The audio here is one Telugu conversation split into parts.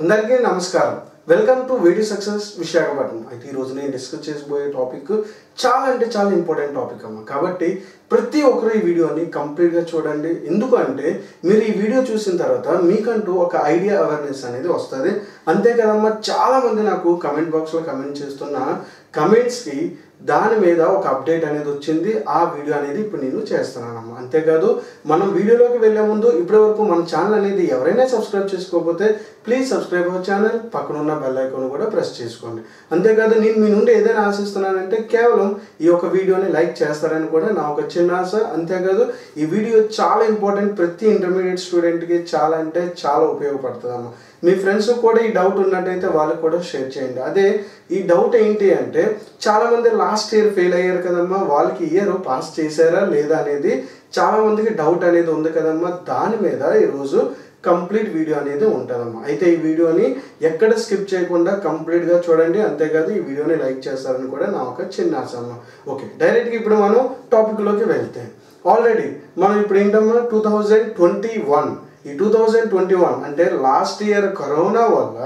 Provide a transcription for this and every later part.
అందరికీ నమస్కారం. Welcome to video success Visakhapatnam. అయితే ఈరోజు నేను డిస్కస్ చేసిపోయే టాపిక్ చాలా అంటే చాలా ఇంపార్టెంట్ టాపిక్ అమ్మ. కాబట్టి ప్రతి ఒక్కరు ఈ వీడియోని కంప్లీట్గా చూడండి. ఎందుకంటే మీరు ఈ వీడియో చూసిన తర్వాత మీకంటూ ఒక ఐడియా అవేర్నెస్ అనేది వస్తుంది. అంతే కదమ్మా చాలా మంది నాకు కమెంట్ బాక్స్లో కమెంట్ చేస్తున్న కమెంట్స్కి దాని మీద ఒక అప్డేట్ అనేది వచ్చింది. ఆ వీడియో అనేది ఇప్పుడు నేను చేస్తున్నానమ్మా. అంతేకాదు మనం వీడియోలోకి వెళ్ళే ముందు ఇప్పటి వరకు మన ఛానల్ అనేది ఎవరైనా సబ్స్క్రైబ్ చేసుకోకపోతే ప్లీజ్ సబ్స్క్రైబ్ అవర్ ఛానల్ పక్కన ఉన్న బెల్ ఐకాన్ కూడా ప్రెస్ చేసుకోండి. అంతేకాదు నేను మీ నుండి ఏదైనా ఆశిస్తున్నానంటే కేవలం ఈ యొక్క వీడియోని లైక్ చేస్తారని కూడా నా ఒక చిన్న ఆశ. అంతేకాదు ఈ వీడియో చాలా ఇంపార్టెంట్ ప్రతి ఇంటర్మీడియట్ స్టూడెంట్కి చాలా అంటే చాలా ఉపయోగపడుతుందమ్మా. మీ ఫ్రెండ్స్ కూడా ఈ డౌట్ ఉన్నట్టయితే వాళ్ళకి కూడా షేర్ చేయండి. అదే ఈ డౌట్ ఏంటి అంటే చాలామంది లాస్ట్ ఇయర్ ఫెయిల్ అయ్యారు కదమ్మా వాళ్ళకి ఇయర్ పాస్ చేశారా లేదా అనేది చాలామందికి డౌట్ అనేది ఉంది కదమ్మా. దాని మీద ఈరోజు కంప్లీట్ వీడియో అనేది ఉంటుందమ్మా. అయితే ఈ వీడియోని ఎక్కడ స్కిప్ చేయకుండా కంప్లీట్గా చూడండి. అంతేకాదు ఈ వీడియోని లైక్ చేస్తారని కూడా నా ఒక చిన్న ఆశ అమ్మ ఓకే డైరెక్ట్గా ఇప్పుడు మనం టాపిక్లోకి వెళ్తే. ఆల్రెడీ మనం ఇప్పుడు ఏంటమ్మా టూ థౌజండ్ ట్వంటీ వన్ ఈ టూ థౌజండ్ ట్వంటీ వన్ అంటే లాస్ట్ ఇయర్ కరోనా వల్ల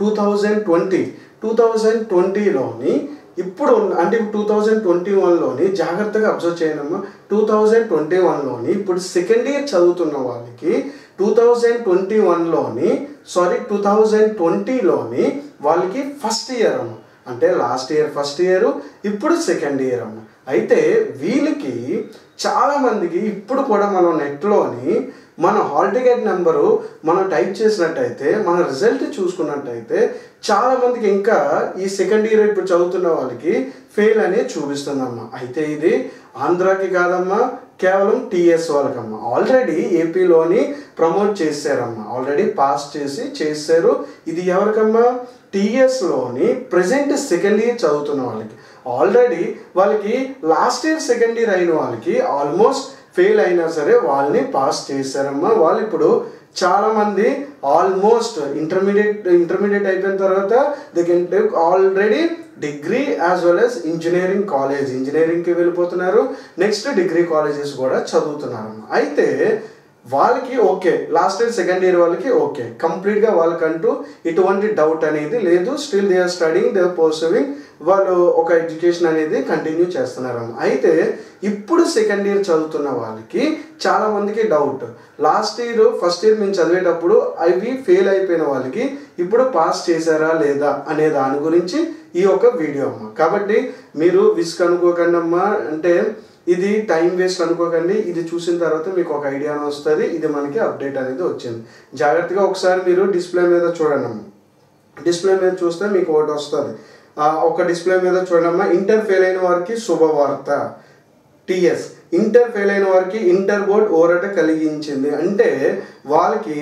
two thousand twenty two thousand ట్వంటీలోని ఇప్పుడు అంటే టూ థౌజండ్ ట్వంటీ వన్లోని జాగ్రత్తగా అబ్జర్వ్ చేయనమ్మా టూ థౌజండ్ ట్వంటీ వన్లోని ఇప్పుడు సెకండ్ ఇయర్ చదువుతున్న వాళ్ళకి టూ థౌజండ్ ట్వంటీ వన్లోని సారీ టూ థౌజండ్ ట్వంటీలోని వాళ్ళకి ఫస్ట్ ఇయర్ అమ్మ. అంటే లాస్ట్ ఇయర్ ఫస్ట్ ఇయర్ ఇప్పుడు సెకండ్ ఇయర్ అమ్మ. అయితే వీళ్ళకి చాలామందికి ఇప్పుడు కూడా మనం నెట్లోని మన హాల్ టికెట్ నెంబరు మనం టైప్ చేసినట్టయితే మన రిజల్ట్ చూసుకున్నట్టయితే చాలామందికి ఇంకా ఈ సెకండ్ ఇయర్ ఇప్పుడు చదువుతున్న వాళ్ళకి ఫెయిల్ అనేది చూపిస్తుందమ్మా. అయితే ఇది ఆంధ్రాకి కాదమ్మా కేవలం టీఎస్ వాళ్ళకమ్మా. ఆల్రెడీ ఏపీలోని ప్రమోట్ చేశారమ్మా. ఆల్రెడీ పాస్ చేసి చేశారు. ఇది ఎవరికమ్మా? టీఎస్లోని ప్రజెంట్ సెకండ్ ఇయర్ చదువుతున్న వాళ్ళకి. ఆల్రెడీ వాళ్ళకి లాస్ట్ ఇయర్ సెకండ్ ఇయర్ అయిన వాళ్ళకి ఆల్మోస్ట్ ఫెయిల్ అయినా సరే వాళ్ళని పాస్ చేశారమ్మా. వాళ్ళు ఇప్పుడు చాలామంది ఆల్మోస్ట్ ఇంటర్మీడియట్ ఇంటర్మీడియట్ అయిపోయిన తర్వాత they can take already degree as well as engineering college ఇంజనీరింగ్కి వెళ్ళిపోతున్నారు. నెక్స్ట్ డిగ్రీ కాలేజెస్ కూడా చదువుతున్నారు అయితే వాళ్ళకి okay. Last year second year వాళ్ళకి ఓకే. కంప్లీట్గా వాళ్ళకంటూ ఎటువంటి డౌట్ అనేది లేదు. Still they are studying they are pursuing వాళ్ళు ఒక ఎడ్యుకేషన్ అనేది కంటిన్యూ చేస్తున్నారు అయితే ఇప్పుడు సెకండ్ ఇయర్ చదువుతున్న వాళ్ళకి చాలామందికి doubt last year first year మేము చదివేటప్పుడు అవి ఫెయిల్ అయిపోయిన వాళ్ళకి ఇప్పుడు పాస్ చేశారా లేదా అనే దాని గురించి ఈ యొక్క వీడియో అమ్మ. కాబట్టి మీరు విస్క్ అనుకోకండి అంటే ఇది టైం వేస్ట్ అనుకోకండి ఇది చూసిన తర్వాత మీకు ఒక ఐడియా వస్తుంది ఇది మనకి అప్డేట్ అనేది వచ్చింది. జాగ్రత్తగా ఒకసారి మీరు డిస్ప్లే మీద చూడండి డిస్ప్లే మీద చూస్తే మీకు ఒకటి వస్తుంది. ఒక డిస్ప్లే మీద చూడమ్మా ఇంటర్ ఫెయిల్ అయిన వారికి శుభవార్త. టిఎస్ ఇంటర్ ఫెయిల్ అయిన వారికి ఇంటర్ బోర్డ్ ఓరట కలిగించింది. అంటే వాళ్ళకి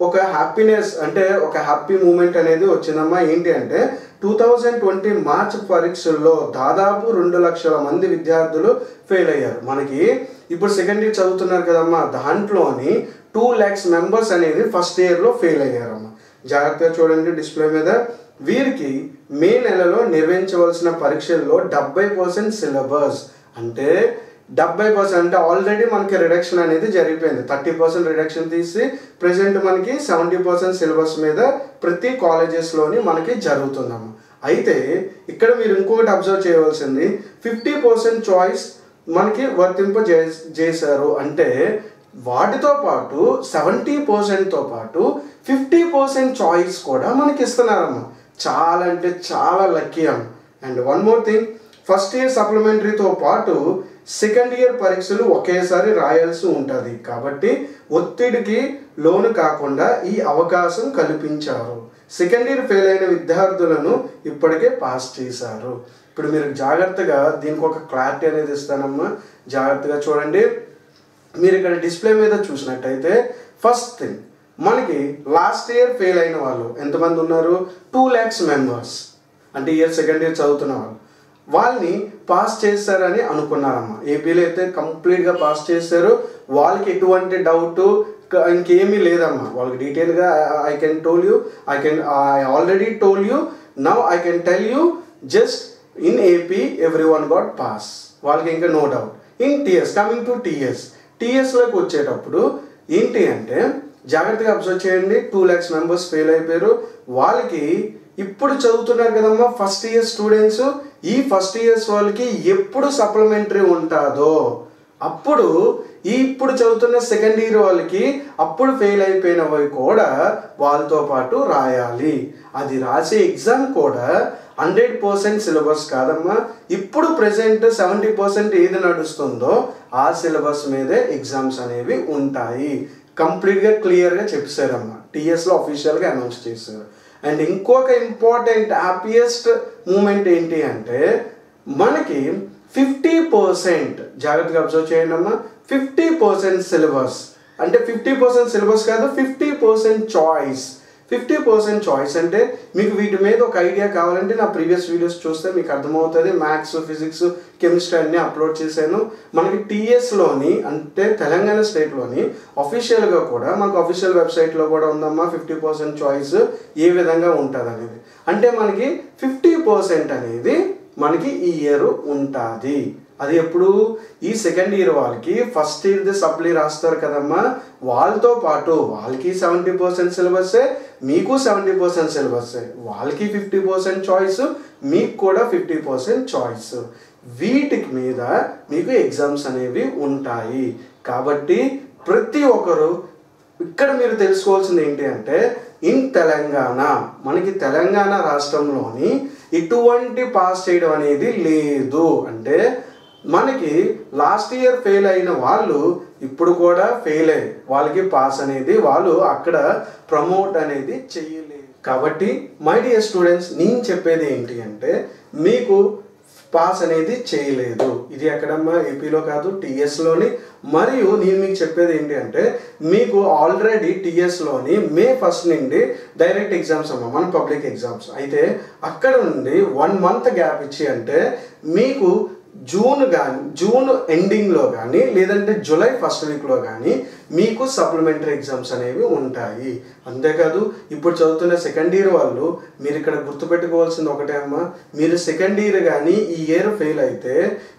ఒక హ్యాపీనెస్ అంటే ఒక హ్యాపీ మూమెంట్ అనేది వచ్చిందమ్మా. ఏంటి అంటే టూ థౌజండ్ ట్వంటీ మార్చ్ పరీక్షల్లో దాదాపు రెండు లక్షల మంది విద్యార్థులు ఫెయిల్ అయ్యారు. మనకి ఇప్పుడు సెకండ్ ఇయర్ చదువుతున్నారు కదమ్మా దాంట్లోని టూ ల్యాక్స్ మెంబర్స్ అనేది ఫస్ట్ ఇయర్లో ఫెయిల్ అయ్యారమ్మా. జాగ్రత్తగా చూడండి డిస్ప్లే మీద. వీరికి మే నెలలో నిర్వహించవలసిన పరీక్షల్లో డెబ్బై పర్సెంట్ సిలబస్ అంటే డెబ్బై పర్సెంట్ అంటే ఆల్రెడీ మనకి రిడక్షన్ అనేది జరిగిపోయింది. థర్టీ పర్సెంట్ రిడక్షన్ తీసి ప్రజెంట్ మనకి సెవెంటీ పర్సెంట్ సిలబస్ మీద ప్రతి కాలేజెస్లోని మనకి జరుగుతుందమ్మ అయితే ఇక్కడ మీరు ఇంకొకటి అబ్జర్వ్ చేయవలసింది ఫిఫ్టీ పర్సెంట్ చాయిస్ మనకి వర్తింప చే- చేశారు. అంటే వాటితో పాటు సెవెంటీ పర్సెంట్తో పాటు ఫిఫ్టీ పర్సెంట్ చాయిస్ కూడా మనకి ఇస్తున్నారమ్మ. చాలా అంటే చాలా లక్కీ అమ్మ. And one more thing first year సప్లిమెంటరీతో పాటు సెకండ్ ఇయర్ పరీక్షలు ఒకేసారి రాయాల్సి ఉంటుంది. కాబట్టి ఒత్తిడికి లోను కాకుండా ఈ అవకాశం కల్పించారు. సెకండ్ ఇయర్ ఫెయిల్ అయిన విద్యార్థులను ఇప్పటికే పాస్ చేశారు. ఇప్పుడు మీరు జాగ్రత్తగా దీనికి ఒక క్లారిటీ అనేది ఇస్తానమ్మా. జాగ్రత్తగా చూడండి. మీరు ఇక్కడ డిస్ప్లే మీద చూసినట్టయితే ఫస్ట్ థింగ్ మనకి లాస్ట్ ఇయర్ ఫెయిల్ అయిన వాళ్ళు ఎంతమంది ఉన్నారు? టూ ల్యాక్స్ మెంబర్స్ అంటే ఇయర్ సెకండ్ ఇయర్ చదువుతున్న వాళ్ళు. వాళ్ళని పాస్ చేశారని అనుకున్నారమ్మ. ఏపీలో అయితే కంప్లీట్గా పాస్ చేశారు వాళ్ళకి ఎటువంటి డౌట్ ఇంకేమీ లేదమ్మా. వాళ్ళకి డీటెయిల్గా I can told you I can I already told you now I can tell you just in AP everyone got pass వాళ్ళకి ఇంకా no doubt in TS coming to TS టీఎస్లోకి వచ్చేటప్పుడు ఏంటి అంటే జాగ్రత్తగా అబ్జర్వ్ చేయండి టూ ల్యాక్స్ మెంబర్స్ ఫెయిల్ అయిపోయారు వాళ్ళకి ఇప్పుడు చదువుతున్నారు కదమ్మా ఫస్ట్ ఇయర్ స్టూడెంట్స్ ఈ ఫస్ట్ ఇయర్స్ వాళ్ళకి ఎప్పుడు సప్లిమెంటరీ ఉంటుందో అప్పుడు ఈ ఇప్పుడు చదువుతున్న సెకండ్ ఇయర్ వాళ్ళకి అప్పుడు ఫెయిల్ అయిపోయినవి కూడా వాళ్ళతో పాటు రాయాలి. అది రాసే ఎగ్జామ్ కూడా హండ్రెడ్ పర్సెంట్ సిలబస్ కాదమ్మా. ఇప్పుడు ప్రెసెంట్ సెవెంటీ పర్సెంట్ ఏది నడుస్తుందో ఆ సిలబస్ మీదే ఎగ్జామ్స్ అనేవి ఉంటాయి. కంప్లీట్గా క్లియర్గా చెప్పారమ్మా. టీఎస్లో అఫీషియల్గా అనౌన్స్ చేశారు. అండ్ ఇంకొక ఇంపార్టెంట్ హ్యాపీయెస్ట్ మూమెంట్ ఏంటి అంటే మనకి ఫిఫ్టీ పర్సెంట్ జాగ్రత్తగా అబ్జర్వ్ చేయండి అమ్మా ఫిఫ్టీ పర్సెంట్ సిలబస్ అంటే ఫిఫ్టీ పర్సెంట్ సిలబస్ కాదు fifty percent choice fifty percent choice అంటే మీకు వీటి మీద ఒక ఐడియా కావాలంటే నా ప్రీవియస్ వీడియోస్ చూస్తే మీకు అర్థమవుతుంది. మ్యాథ్స్ ఫిజిక్స్ కెమిస్ట్రీ అన్నీ అప్లోడ్ చేశాను. మనకి టీఎస్లోని అంటే తెలంగాణ స్టేట్లోని అఫీషియల్గా కూడా మనకు అఫీషియల్ వెబ్సైట్లో కూడా ఉందమ్మా ఫిఫ్టీ పర్సెంట్ చాయిస్ ఏ విధంగా ఉంటుంది అనేది అంటే మనకి ఫిఫ్టీ పర్సెంట్ అనేది మనకి ఈ ఇయర్ ఉంటుంది. అది ఎప్పుడు? ఈ సెకండ్ ఇయర్ వాళ్ళకి ఫస్ట్ ఇయర్ది సప్లీ రాస్తారు కదమ్మా. వాళ్ళతో పాటు వాళ్ళకి సెవెంటీ పర్సెంట్ సిలబస్సే మీకు సెవెంటీ పర్సెంట్ సిలబస్సే వాళ్ళకి ఫిఫ్టీ పర్సెంట్ చాయిస్ మీకు కూడా ఫిఫ్టీ పర్సెంట్ చాయిస్ వీటికి మీద మీకు ఎగ్జామ్స్ అనేవి ఉంటాయి. కాబట్టి ప్రతి ఒక్కరు ఇక్కడ మీరు తెలుసుకోవాల్సింది ఏంటి అంటే ఇన్ తెలంగాణ మనకి తెలంగాణ రాష్ట్రంలోని ఇటువంటి పాస్ చేయడం అనేది లేదు. అంటే మనకి లాస్ట్ ఇయర్ ఫెయిల్ అయిన వాళ్ళు ఇప్పుడు కూడా ఫెయిల్. అయ్యి వాళ్ళకి పాస్ అనేది వాళ్ళు అక్కడ ప్రమోట్ అనేది చేయలేదు కాబట్టి మై డియర్ స్టూడెంట్స్ నేను చెప్పేది ఏంటి అంటే మీకు పాస్ అనేది చేయలేదు. ఇది ఎక్కడమ్మా? ఏపీలో కాదు టీఎస్లోని మరియు నేను మీకు చెప్పేది ఏంటి అంటే మీకు ఆల్రెడీ టీఎస్లోని మే ఫస్ట్ నుండి డైరెక్ట్ ఎగ్జామ్స్ అమ్మ మన పబ్లిక్ ఎగ్జామ్స్ అయితే అక్కడ నుండి వన్ మంత్ గ్యాప్ ఇచ్చి అంటే మీకు జూన్ కానీ జూన్ ఎండింగ్లో కానీ లేదంటే జూలై ఫస్ట్ వీక్లో కానీ మీకు సప్లిమెంటరీ ఎగ్జామ్స్ అనేవి ఉంటాయి. అంతేకాదు ఇప్పుడు చదువుతున్న సెకండ్ ఇయర్ వాళ్ళు మీరు ఇక్కడ గుర్తుపెట్టుకోవాల్సింది ఒకటే అమ్మా మీరు సెకండ్ ఇయర్ కానీ ఈ ఇయర్ ఫెయిల్ అయితే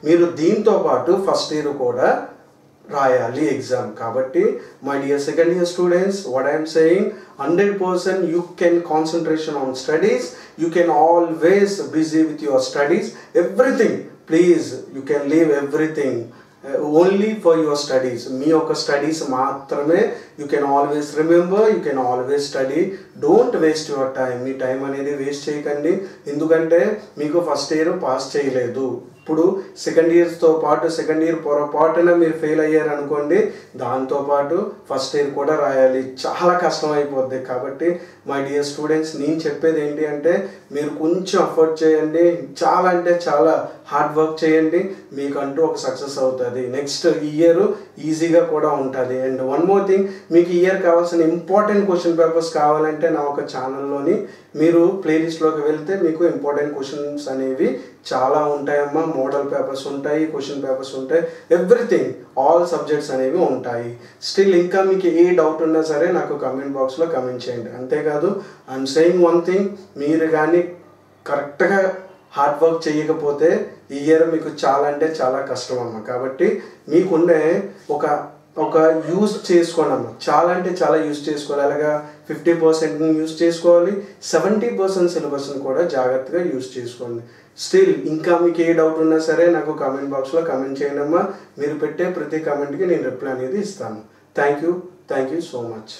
మీరు దీంతో పాటు ఫస్ట్ ఇయర్ కూడా రాయాలి ఎగ్జామ్. కాబట్టి my dear second year students what I'm saying hundred percent you can concentration on studies you can always busy with your studies everything please you can leave everything only for your studies మీ యొక్క స్టడీస్ మాత్రమే you can always remember you can always study don't waste your time me time అనేది వేస్ట్ చేయకండి. ఎందుకంటే మీకు ఫస్ట్ ఇయర్ పాస్ చేయలేదు. ఇప్పుడు సెకండ్ ఇయర్స్తో పాటు సెకండ్ ఇయర్ పొరపాటున మీరు ఫెయిల్ అయ్యారు అనుకోండి దాంతోపాటు ఫస్ట్ ఇయర్ కూడా రాయాలి. చాలా కష్టం అయిపోద్ది కాబట్టి మై డియర్ స్టూడెంట్స్ నేను చెప్పేది ఏంటి అంటే మీరు కొంచెం అఫోర్డ్ చేయండి. చాలా అంటే చాలా హార్డ్ వర్క్ చేయండి. మీకంటూ ఒక సక్సెస్ అవుతుంది. నెక్స్ట్ ఇయర్ ఈజీగా కూడా ఉంటుంది. అండ్ వన్ మోర్ థింగ్ మీకు ఇయర్ కావాల్సిన ఇంపార్టెంట్ క్వశ్చన్ పేపర్స్ కావాలంటే నా ఒక ఛానల్లోని మీరు ప్లేలిస్ట్లోకి వెళ్తే మీకు ఇంపార్టెంట్ క్వశ్చన్స్ అనేవి చాలా ఉంటాయమ్మా మోడల్ పేపర్స్ ఉంటాయి క్వశ్చన్ పేపర్స్ ఉంటాయి ఎవ్రీథింగ్ ఆల్ సబ్జెక్ట్స్ అనేవి ఉంటాయి. స్టిల్ ఇంకా మీకు ఏ డౌట్ ఉన్నా సరే నాకు కమెంట్ బాక్స్లో కమెంట్ చేయండి. అంతేకాదు ఐఎమ్ సెయింగ్ వన్ థింగ్ మీరు కానీ కరెక్ట్గా హార్డ్ వర్క్ చేయకపోతే ఈ ఇయర్ మీకు చాలా అంటే చాలా కష్టం అమ్మ కాబట్టి మీకుండే ఒక ఒక యూజ్ చేసుకోండి అమ్మ చాలా అంటే చాలా యూజ్ చేసుకోవాలి. అలాగా ఫిఫ్టీ పర్సెంట్ని యూజ్ చేసుకోవాలి సెవెంటీ పర్సెంట్ సిలబస్ని కూడా జాగ్రత్తగా యూజ్ చేసుకోండి. స్టిల్ ఇంకా మీకు ఏ డౌట్ ఉన్నా సరే నాకు కామెంట్ బాక్స్లో కామెంట్ చేయండి అమ్మా మీరు పెట్టే ప్రతి కామెంట్కి నేను రిప్లై అనేది ఇస్తాను. Thank you thank you so much